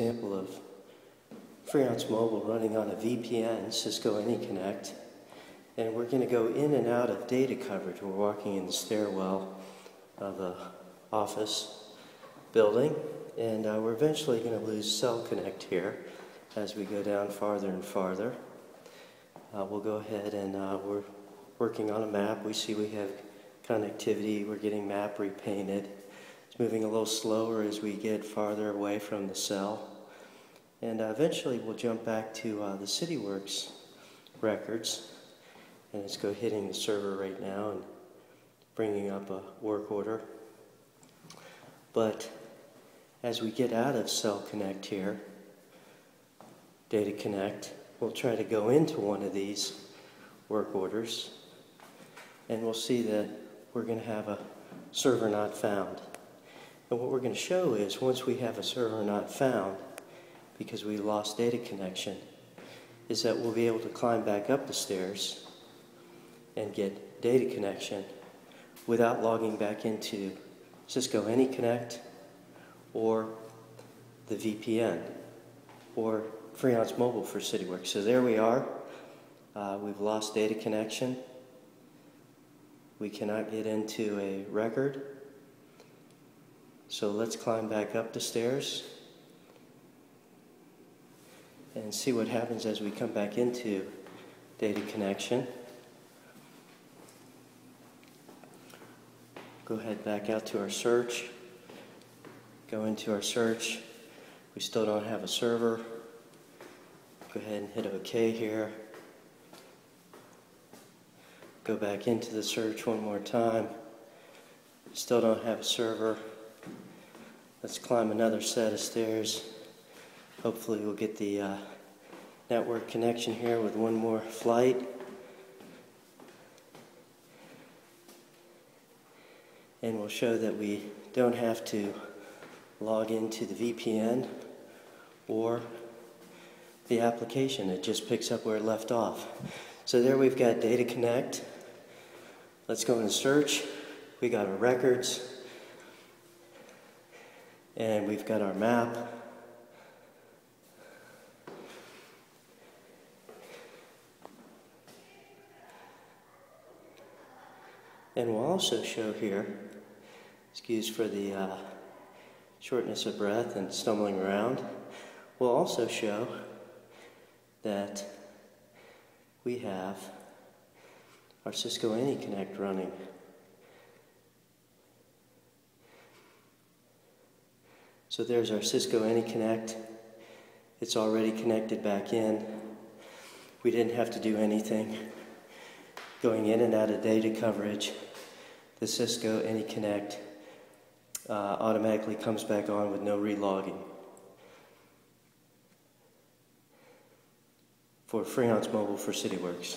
example of Freeance Mobile running on a VPN, Cisco AnyConnect. And we're going to go in and out of data coverage. We're walking in the stairwell of the office building, and uh, we're eventually going to lose cell connect here as we go down farther and farther. Uh, we'll go ahead and uh, we're working on a map. We see we have connectivity. We're getting map repainted. Moving a little slower as we get farther away from the cell. And uh, eventually we'll jump back to uh, the CityWorks records. And let's go hitting the server right now and bringing up a work order. But as we get out of Cell Connect here, Data Connect, we'll try to go into one of these work orders and we'll see that we're going to have a server not found. And what we're going to show is once we have a server not found, because we lost data connection, is that we'll be able to climb back up the stairs and get data connection without logging back into Cisco AnyConnect or the VPN or Freeance Mobile for CityWorks. So there we are. Uh, we've lost data connection. We cannot get into a record. So let's climb back up the stairs and see what happens as we come back into data connection. Go ahead back out to our search. Go into our search. We still don't have a server. Go ahead and hit OK here. Go back into the search one more time. Still don't have a server. Let's climb another set of stairs. Hopefully we'll get the uh, network connection here with one more flight. And we'll show that we don't have to log into the VPN or the application. It just picks up where it left off. So there we've got Data Connect. Let's go and search. We got our records. And we've got our map. And we'll also show here, excuse for the uh, shortness of breath and stumbling around, we'll also show that we have our Cisco AnyConnect running. So there's our Cisco AnyConnect. It's already connected back in. We didn't have to do anything. Going in and out of data coverage, the Cisco AnyConnect uh, automatically comes back on with no relogging. For Freeance Mobile for CityWorks.